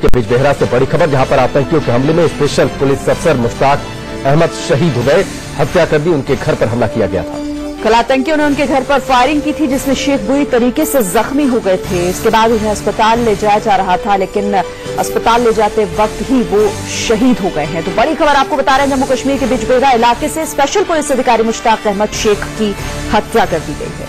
के बिजबेहरा से बड़ी खबर, जहाँ पर आतंकियों के हमले में स्पेशल पुलिस अफसर मुश्ताक अहमद शहीद हो गए। हत्या कर दी उनके घर पर हमला किया गया था। कल आतंकियों ने उनके घर पर फायरिंग की थी, जिसमें शेख बुरी तरीके से जख्मी हो गए थे। इसके बाद उन्हें अस्पताल ले जाया जा रहा था, लेकिन अस्पताल ले जाते वक्त ही वो शहीद हो गए हैं। तो बड़ी खबर आपको बता रहे हैं, जम्मू कश्मीर के बिजबेहरा इलाके से स्पेशल पुलिस अधिकारी मुश्ताक अहमद शेख की हत्या कर दी गई है।